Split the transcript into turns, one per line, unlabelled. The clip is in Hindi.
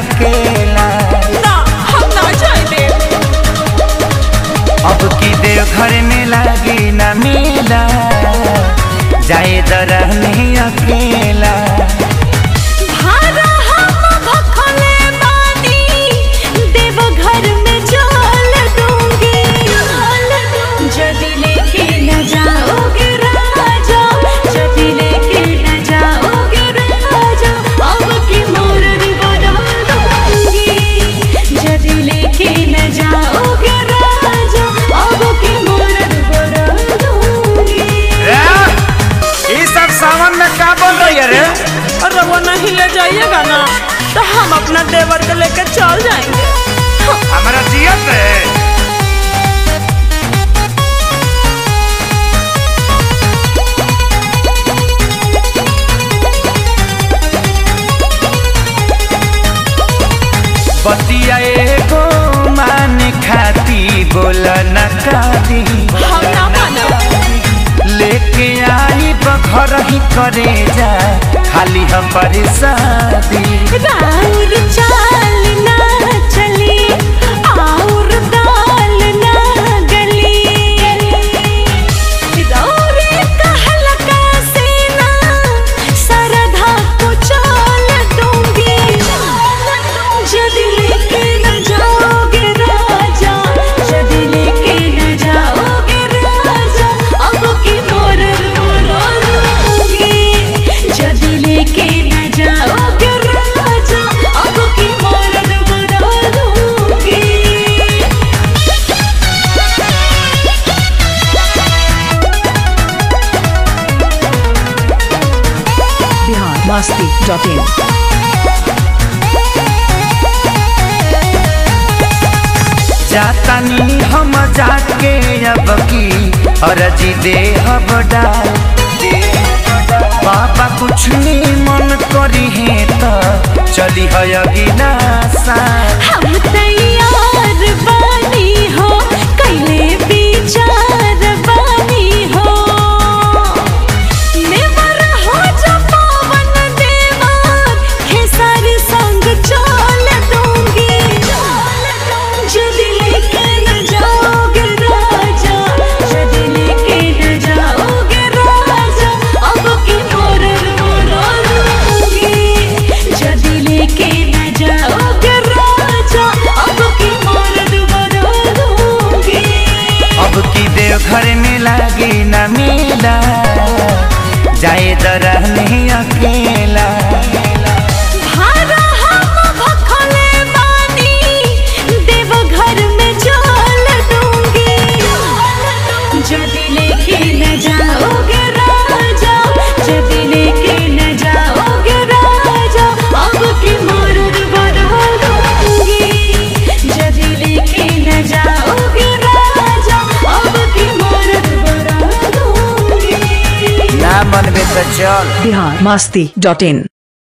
दरहनी
ना हम ना जाएँगे।
अब की देवघर में लगी न मेला। जाए दरहनी अकेला।
नहीं ले जाइएगा ना तो हम अपना देवर को लेकर चल जाएँगे।
हमारा जियत है। बतिया एगो मान खाती बोल न
ना मानब
लेके आई बखर ही करे जा। खाली हम शादी।
मस्ती डॉट इन
हम जाके अब की दे अब डाल। कुछ नहीं मन करी है तो चली है अगिना साल
की
देवघर में लगे न मेला। जाए दरहनी अकेला चल
बिहार मस्ती डॉट इन